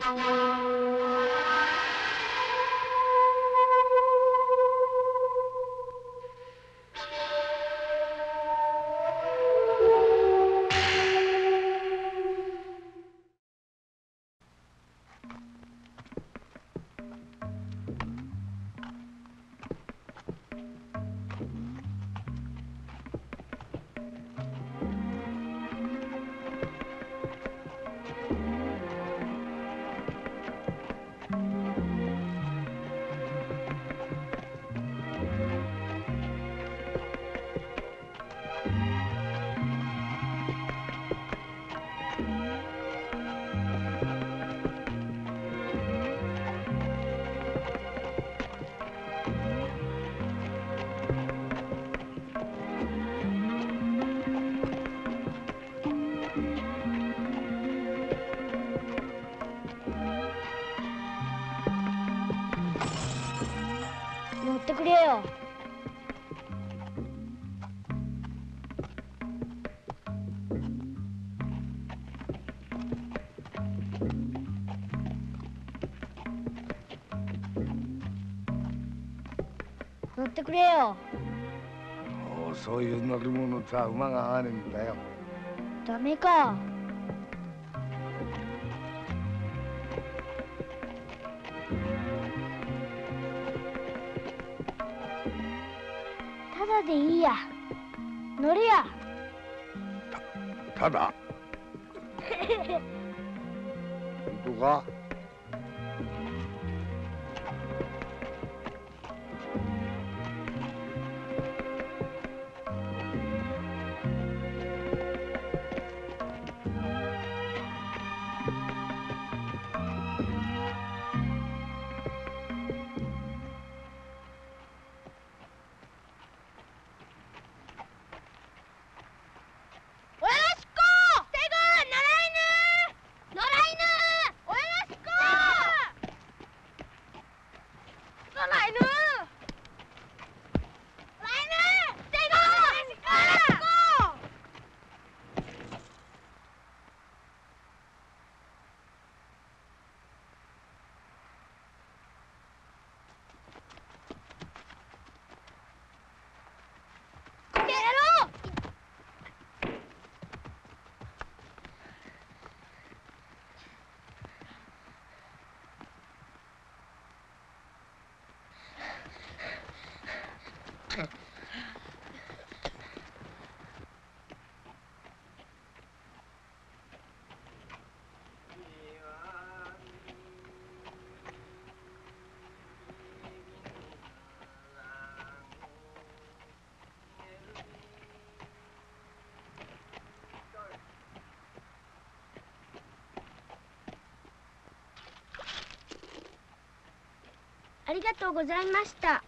乗ってくれよ。おうそういう乗り物とは馬が合わねえんだよ。ダメか。ただでいいや。乗れや。ただ。本当かありがとうございました。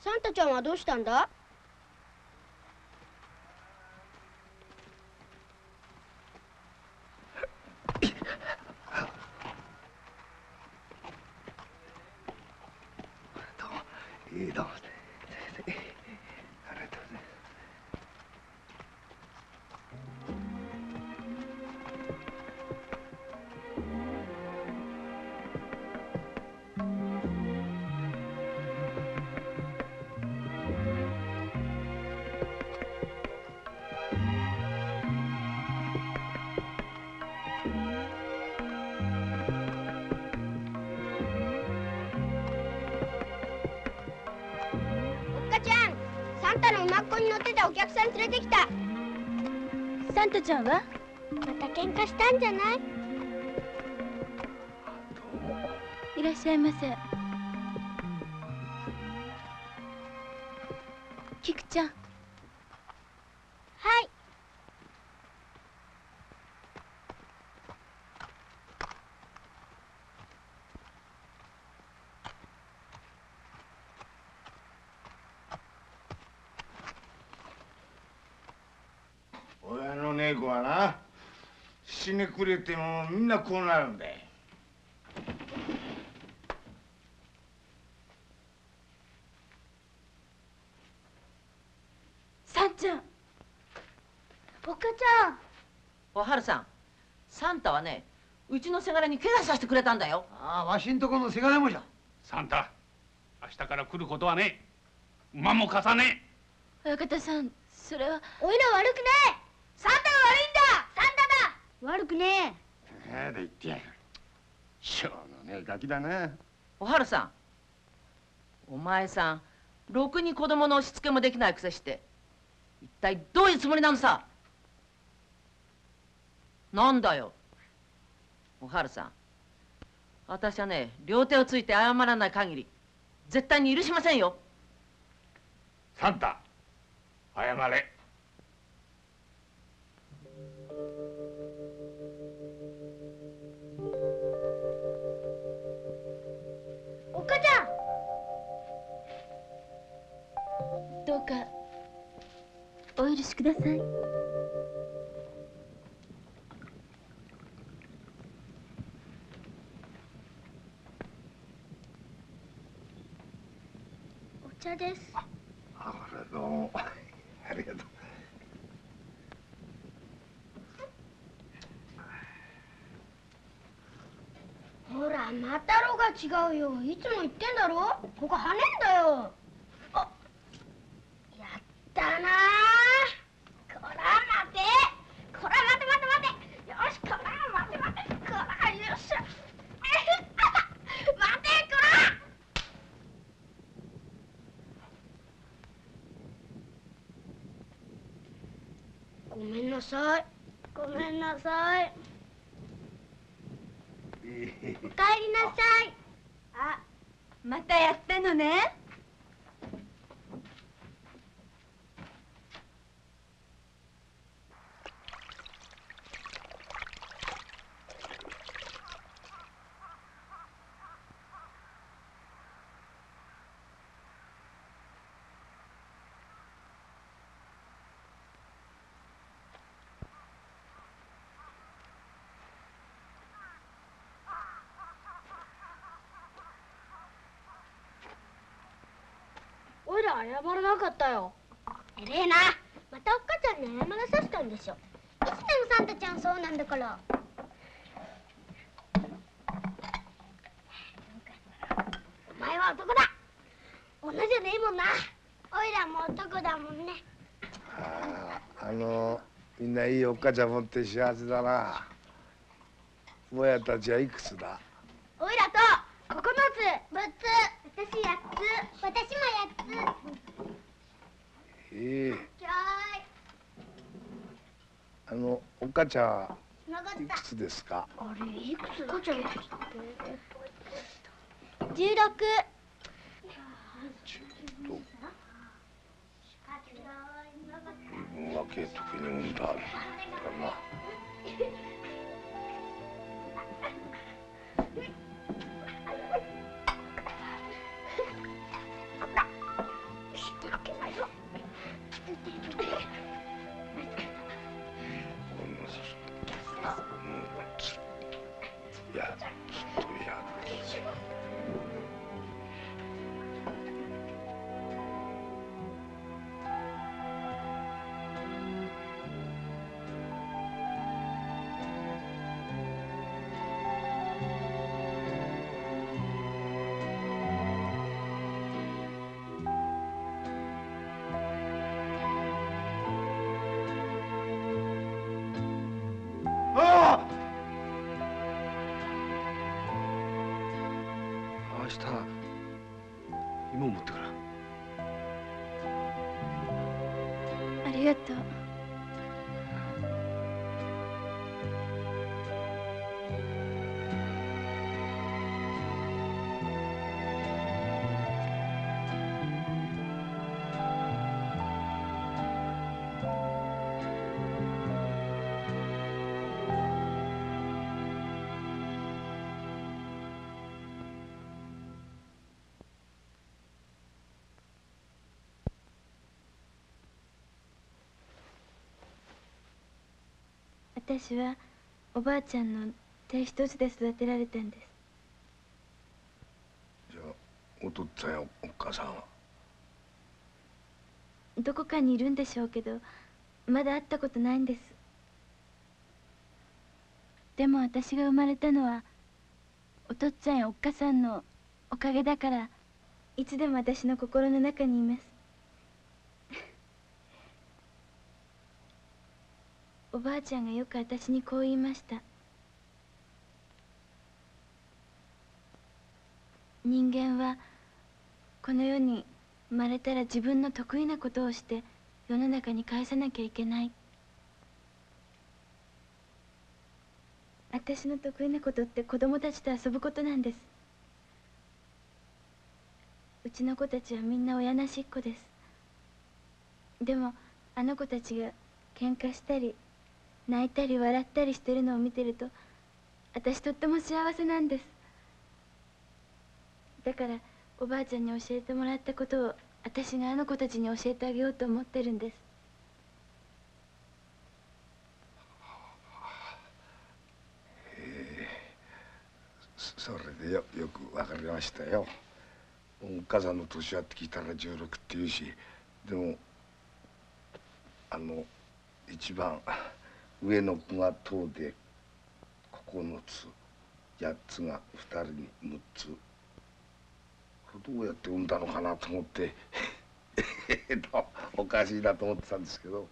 サンタちゃんはどうしたんだ？に乗ってたお客さん連れてきた。サンタちゃんは？また喧嘩したんじゃない？いらっしゃいませくれてもみんなこうなるんだよ。さんちゃん。お母ちゃん。おはるさん。サンタはねうちのせがれに怪我させてくれたんだよ。ああわしんとこのせがれもじゃ。サンタ明日から来ることはね馬も貸さね親方さんそれは。おいら悪くないサンタが悪いんだサンタだ悪くねああだ言ってやる。しょうのねえガキだな。おはるさん。お前さんろくに子供の押し付けもできないくせして一体どういうつもりなのさ。なんだよ。おはるさん。私はね両手をついて謝らない限り絶対に許しませんよ。サンタ謝れんどうか。お許しください。お茶です。あこれどう。もありがとう。ほらまたろが違うよ。いつも言ってんだろ。ここ跳ねんだよったなこら待てこら待て待て待てよしこら待て待てこらよっしゃ待てこらごめんなさい。ごめんなさい。おかえりなさい。あまたやったのね謝らなかったよ。えれえなまたおっかちゃんに謝らさせたんでしょ。いつでもサンタちゃんそうなんだから。お前は男だ。女じゃねえもんな。おいらも男だもんね。あああのみんないいおっかちゃん持って幸せだな。親たちはいくつだ？おいらと9つ6つ私8つ私も8つええあのおっかちゃんいくつですか？あれいくつおっかちゃんいくつ16若え時に産んだんだなりがとう。私はおばあちゃんの手一つで育てられたんです。じゃあお父っつぁんやおっ母さんは？どこかにいるんでしょうけどまだ会ったことないんです。でも私が生まれたのはお父っつぁんやおっかさんのおかげだからいつでも私の心の中にいますおばあちゃんがよく私にこう言いました。人間はこの世に生まれたら自分の得意なことをして世の中に返さなきゃいけない。私の得意なことって子供たちと遊ぶことなんです。うちの子たちはみんな親なしっ子です。でもあの子たちが喧嘩したり泣いたり笑ったりしてるのを見てると私とっても幸せなんです。だからおばあちゃんに教えてもらったことを私があの子たちに教えてあげようと思ってるんです。そそれでよよくわかりましたよ。お母さんの年はって聞いたら16って言うしでもあの一番上の子が10で9つ8つが2人に6つ。どうやって産んだのかなと思って おかしいなと思ってたんですけど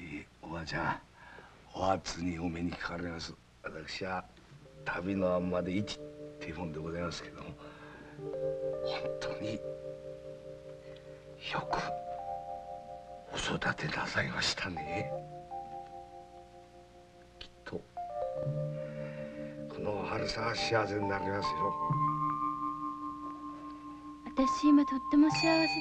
ええおばあちゃんお初にお目にかかります私は旅のあんまで一っていうもんでございますけども本当によくお育てなさいましたね。きっと。この春さは幸せになりますよ。私今とっても幸せです。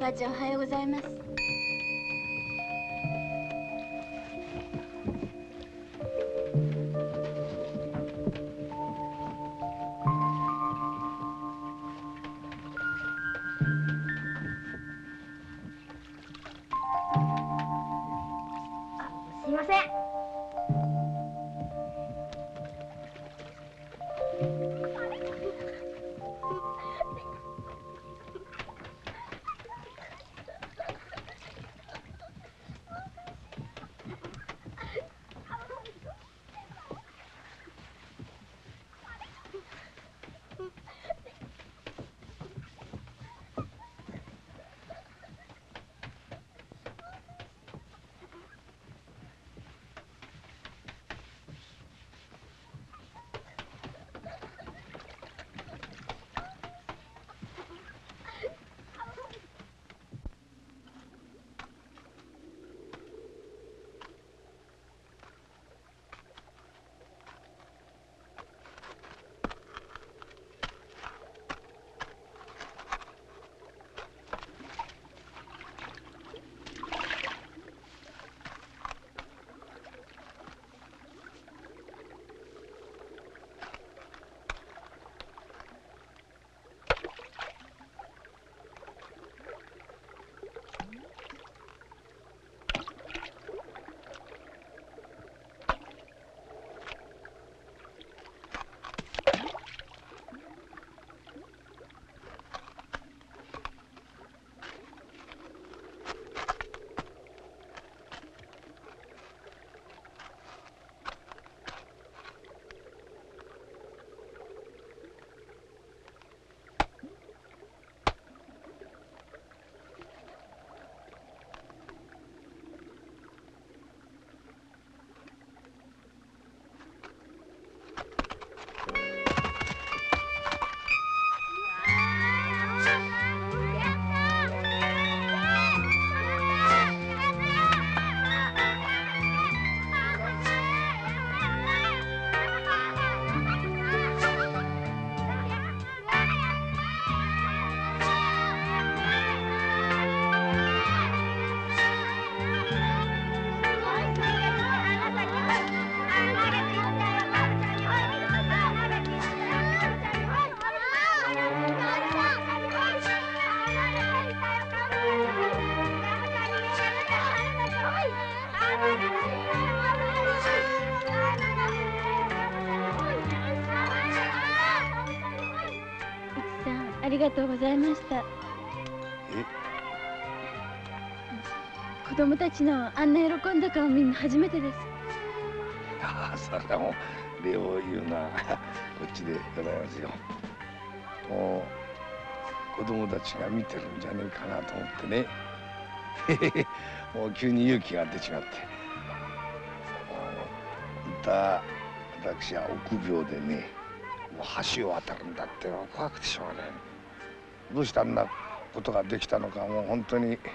おばあちゃんおはようございます。がとうございました。え？子供たちのあんな喜んだ顔見るの初めてです。ああそれはもう礼を言うのは こっちでございますよもう子供たちが見てるんじゃねえかなと思ってね。もう急に勇気が出ちまって。本当は私は臆病でねもう橋を渡るんだって怖くてしょうがないどうしてあんなことができたのかもう本当に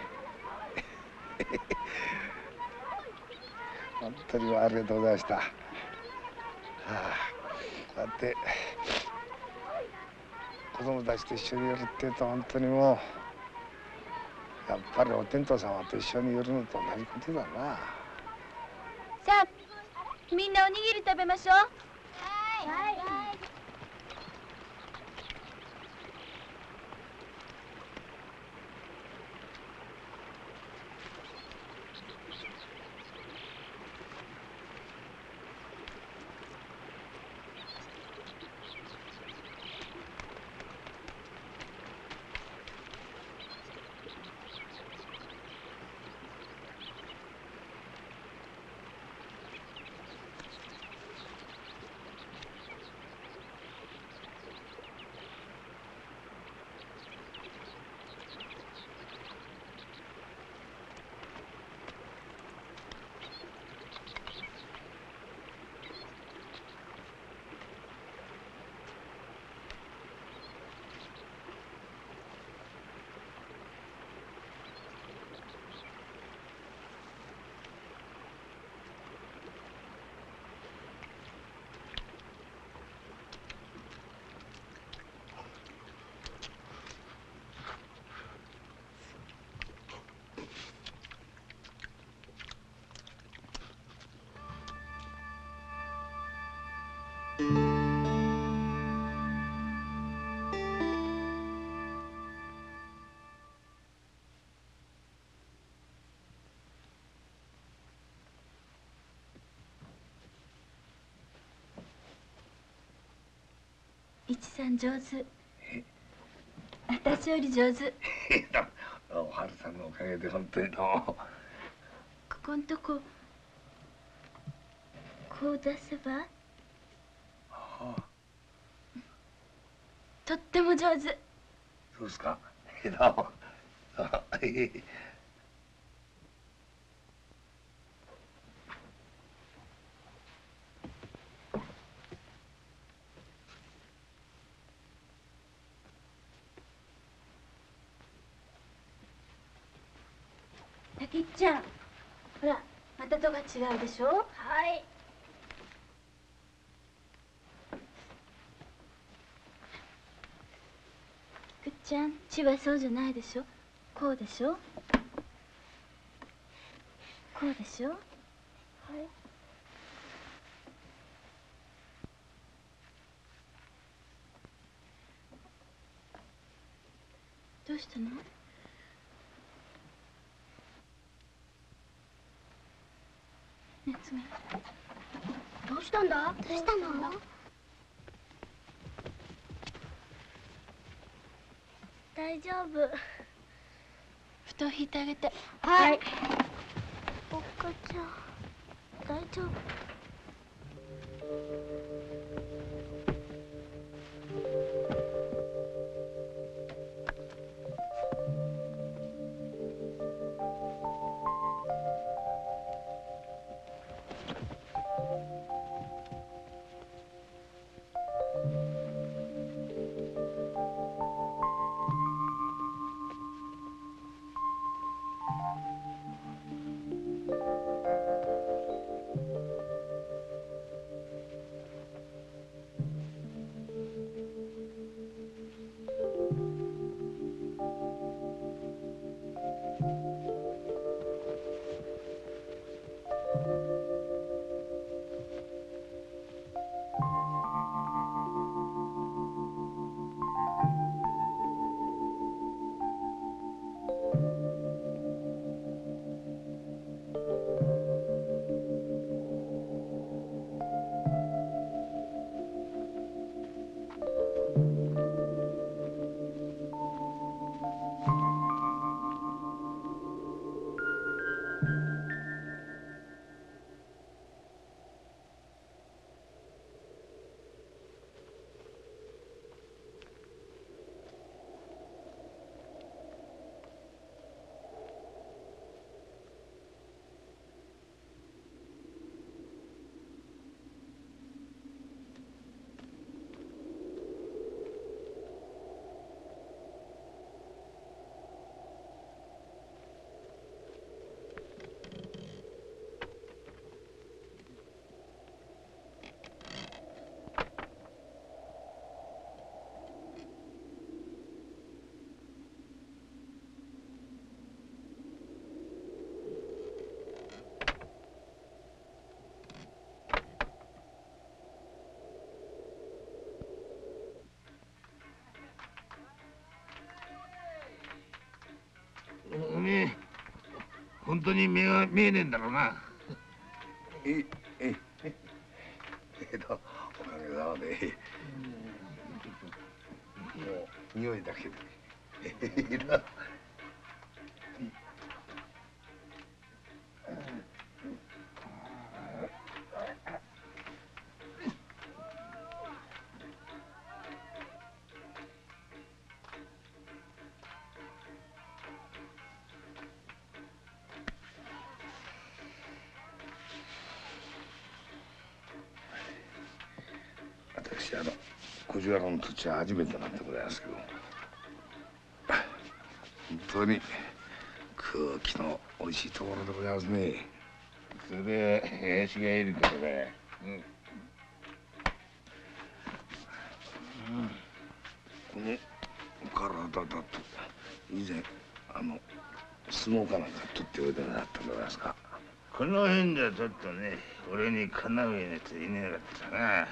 本当にありがとうございました。はあ、だって子供たちと一緒に寄るっていうと本当にもうやっぱりお天道様と一緒に寄るのと同じことだな。さあみんなおにぎり食べましょう一さん上手。私より上手。お春さんのおかげで本当にここんとここう出せば？とっても上手。そうですか？どうも。どうも竹っちゃん。ほらまたとが違うでしょ？はい。くっちゃん血はそうじゃないでしょ？こうでしょ？こうでしょ？はい。どうしたの？熱がどうしたんだ？どうしたの？大丈夫。布団引いてあげて。はい。おっかちゃん大丈夫め本当に目が見えねえんだろうな。えええっとおかげさまで。もう匂いだけで。土地は初めてなんでございますけど。本当に空気のおいしいところでございますね。それ林がいるからね、うん。この体だと以前あの相撲かなんか取っておいでなかったんでございますか。この辺じゃちょっとね俺にかなうやついねえかったな。あ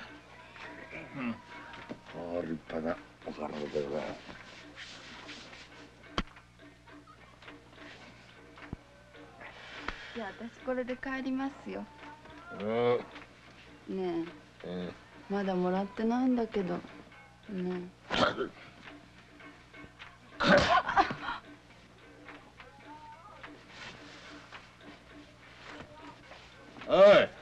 あ立派なおございますじゃあ私これで帰りますようんねえうんまだもらってないんだけどねおい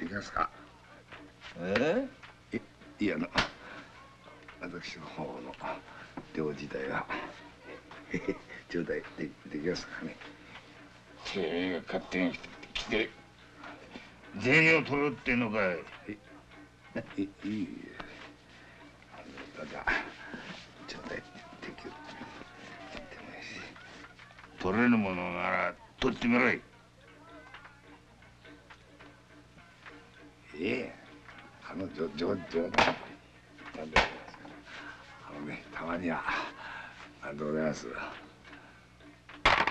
できますか？え？いいやな私の方の領事代は 頂戴でできますかね？てめえが勝手に来て銭を取るってのかい？いいいあのただ頂戴できる取れるものなら取ってみろいええ。あの冗冗冗談なんでございます。かあのねたまにはありがとうございます。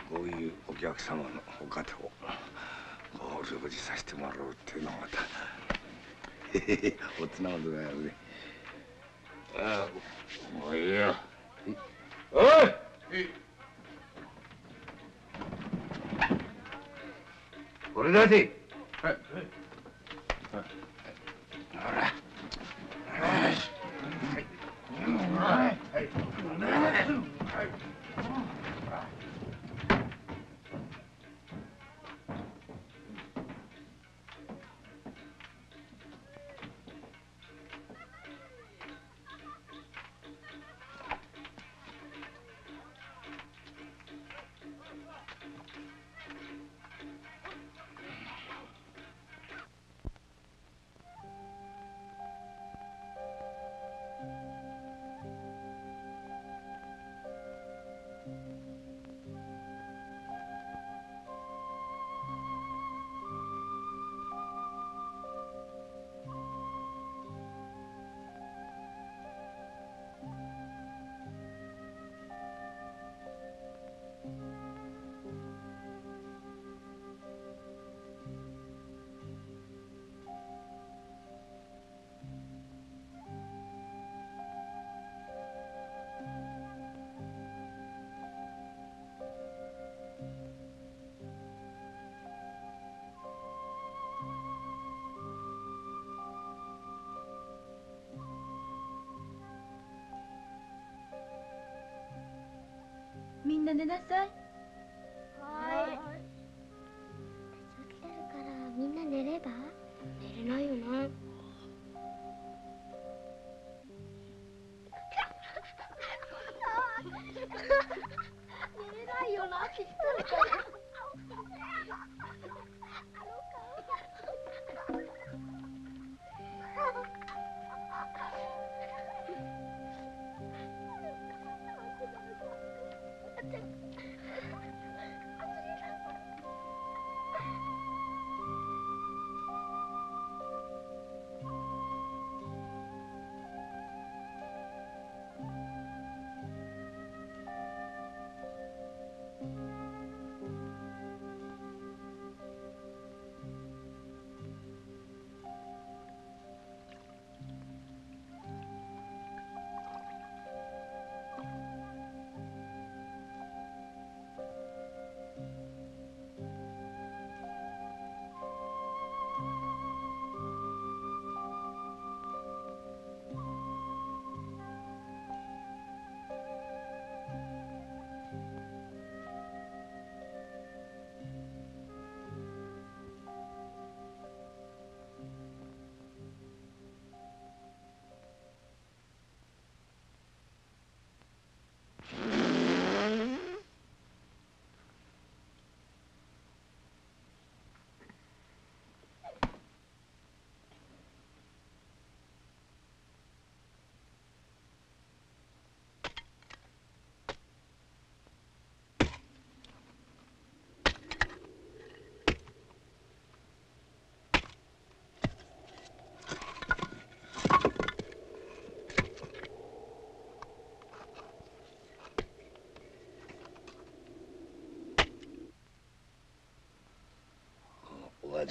こういうお客様のお方をこう領事させてもらうっていうのはまたへへへおつながりでございますね。ああもういいよ。おい！これ出せほみんな寝なさい。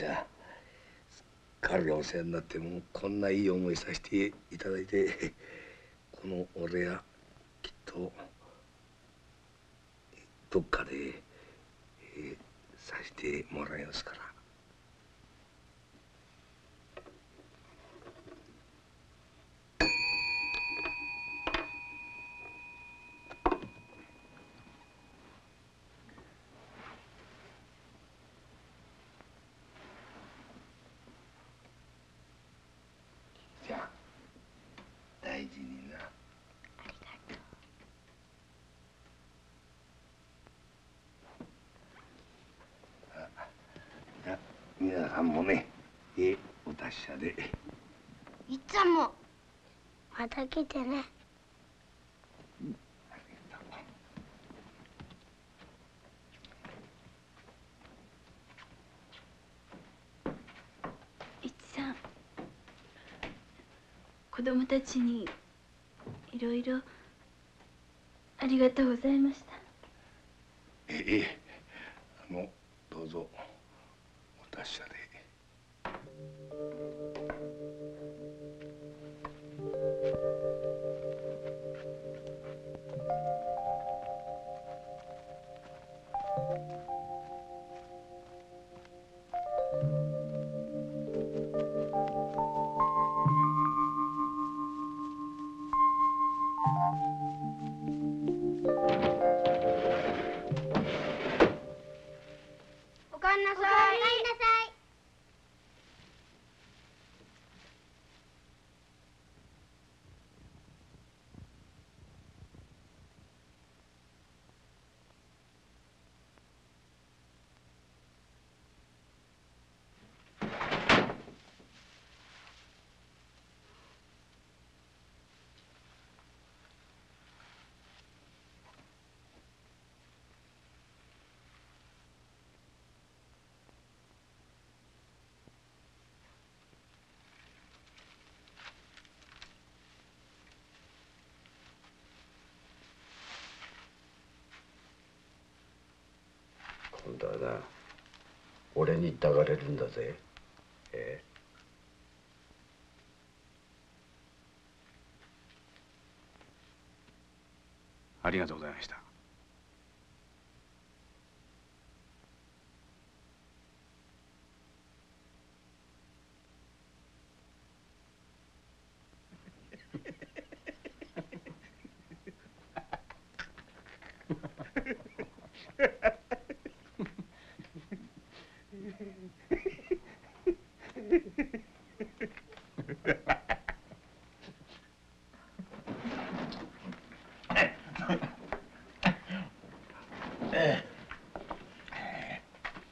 ばあちゃんすっかりお世話になってもこんないい思いさせていただいてこのお礼はきっとどっかで、えーさせてもらいますから。じゃあ大事にな。じゃあ皆さんもね、ええお達者で。いっちゃんもまた来てね。一さん子供たちにいろいろありがとうございました。ええ、あのな俺に抱かれるんだぜ。え。ありがとうございました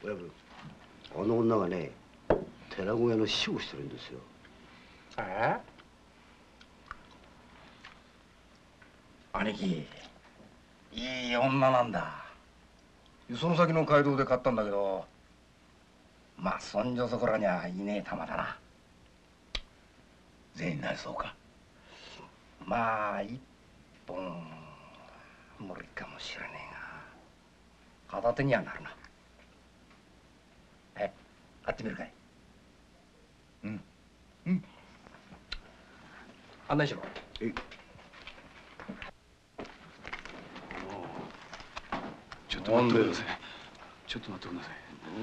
親分あの女がね寺子屋の師匠をしてるんですよ。え兄貴いい女なんだ。その先の街道で買ったんだけどまあそんじょそこらにはいねえ玉だな。銭になりそうか。まあ一本無理かもしれねえが。片手にはなるな。え会ってみるかい。うん。うん。案内しろ。ちょっと待ってください。ちょっと待ってください。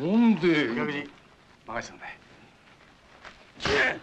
なんで？逆に任せてください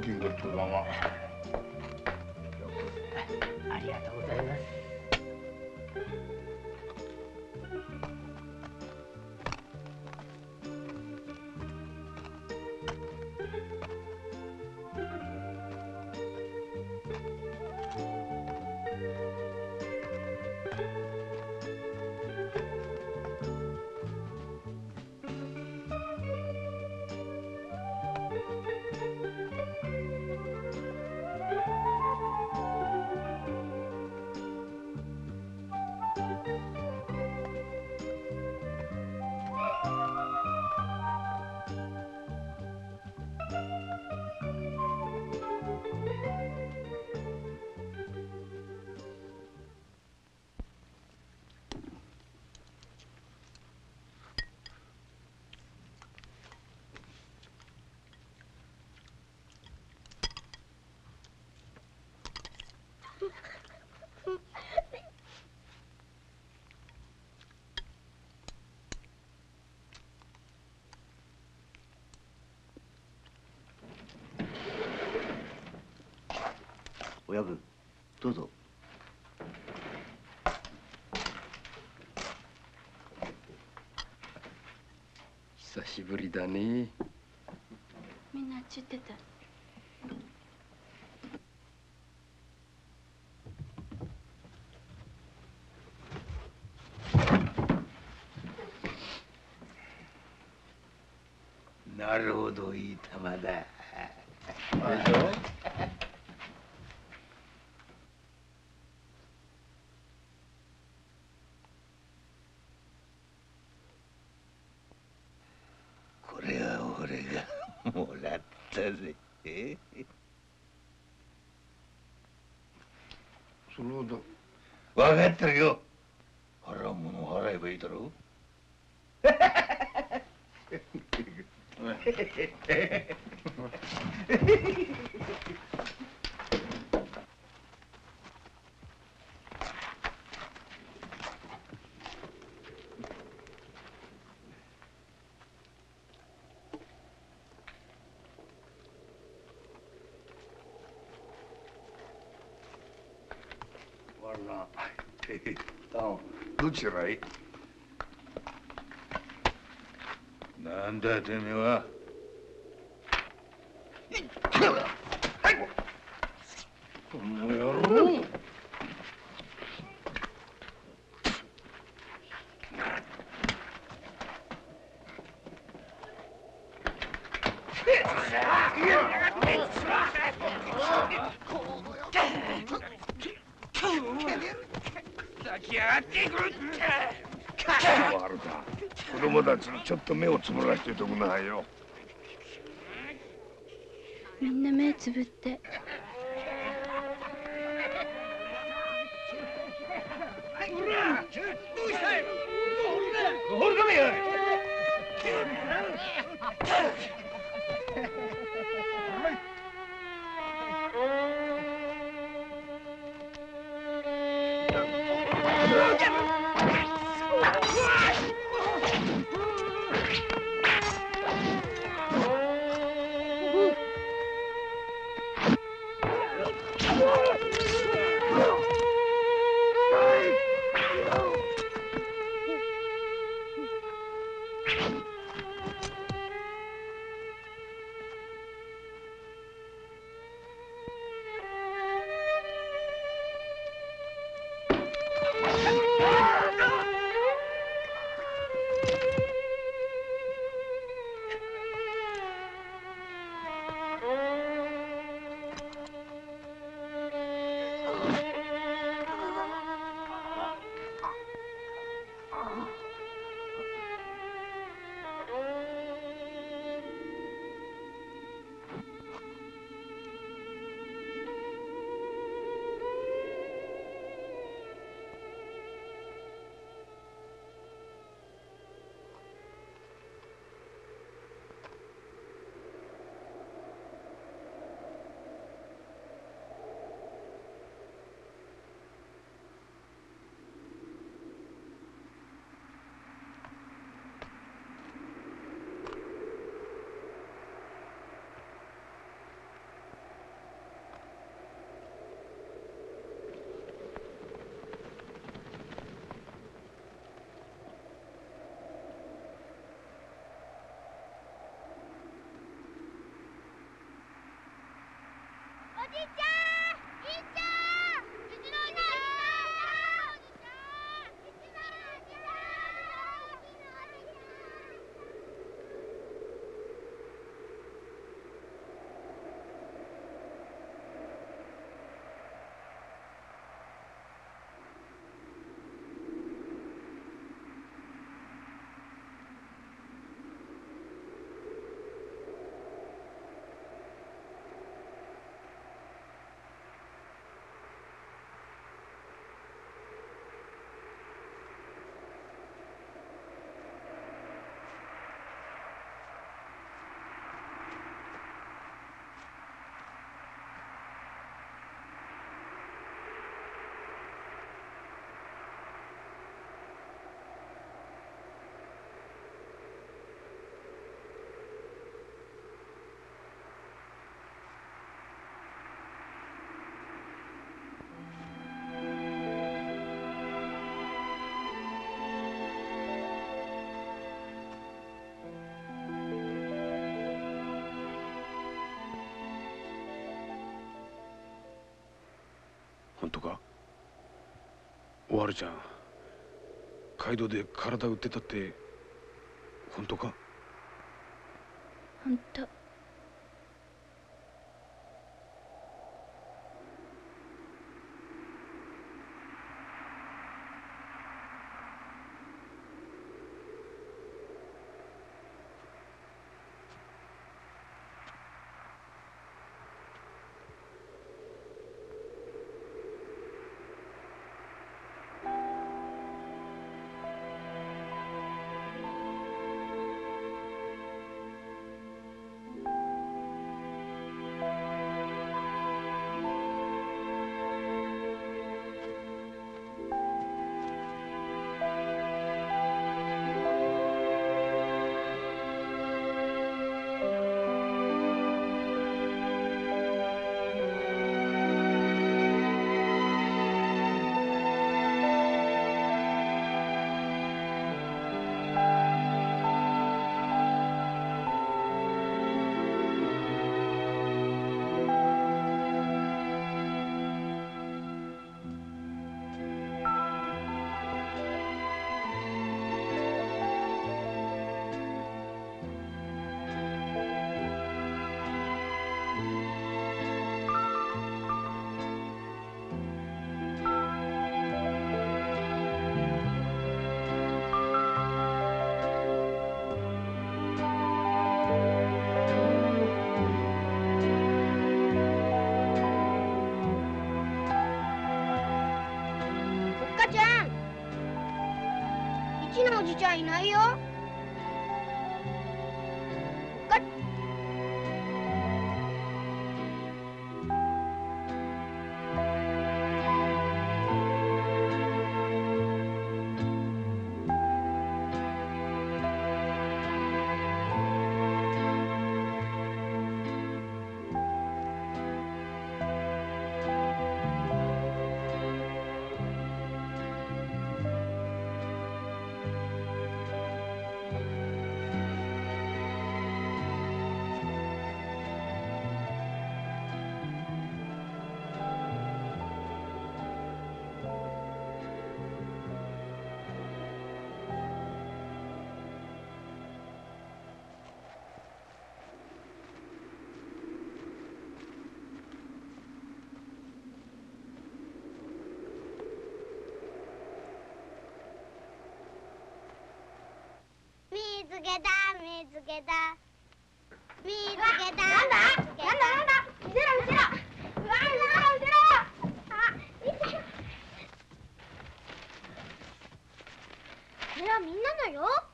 こんばんは。ありがとうございます。親分。どうぞ。久しぶりだね。みんなあっち行ってた。なるほどいい玉だでしょこれは俺がもらったぜえ分かってるよ。払うものを払えばいいだろう らどちらへなんだてめえはこの野郎悪だ子供たちにちょっと目をつぶらしておいてくんなさいよ。みんな目つぶって。じいちゃん。本当か？おはるちゃん。街道で体売ってたって本当か？本当。見つけた見つけた見つけたなんだなんだなんだ。見せろ見せろ。うわ見せろ見せろ。あ見せろこれはみんなのよ。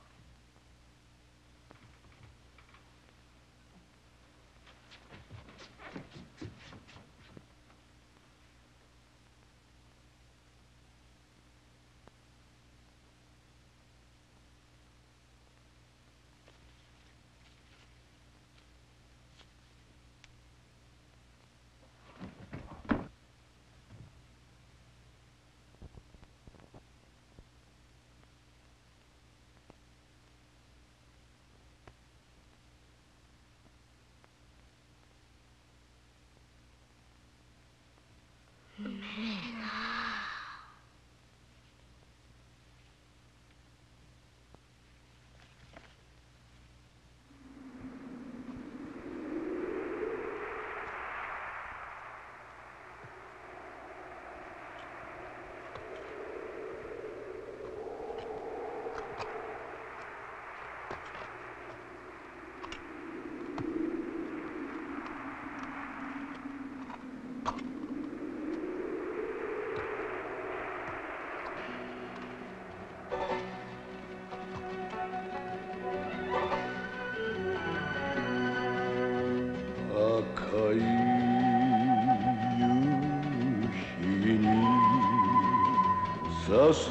さ